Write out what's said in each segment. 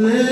Live.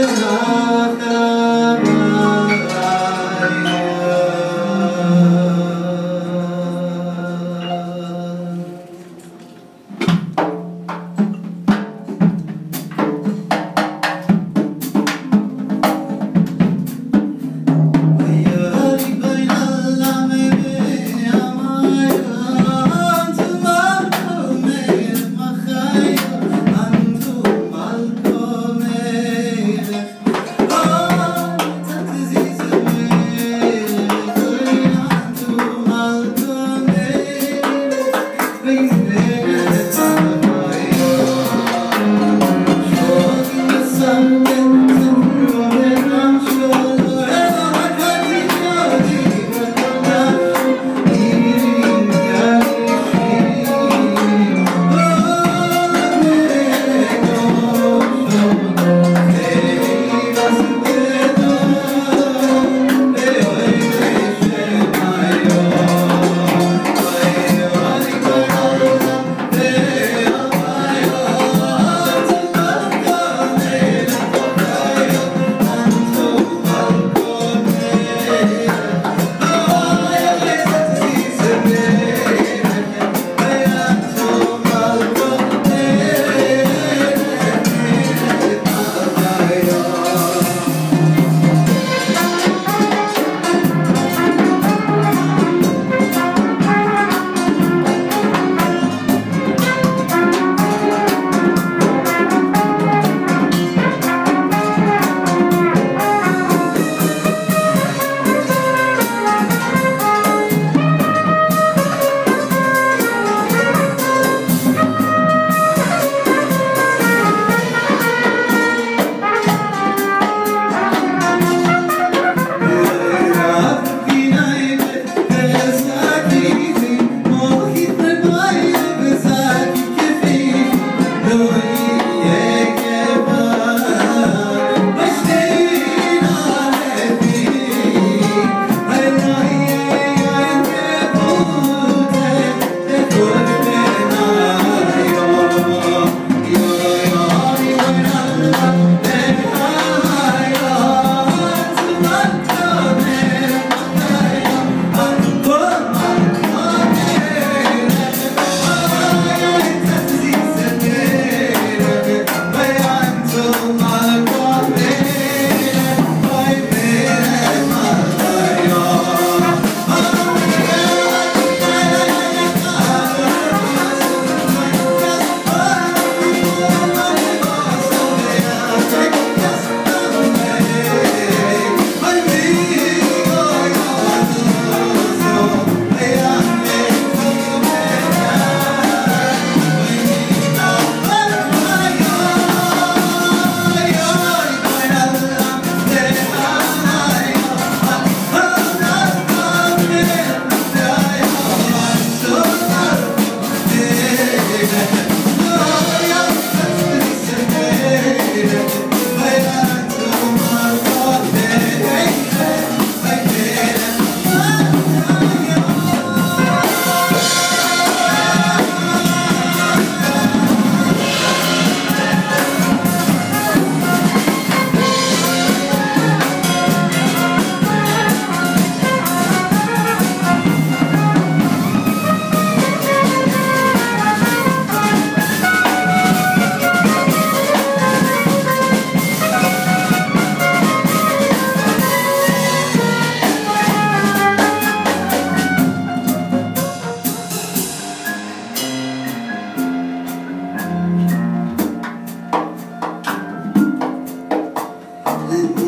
let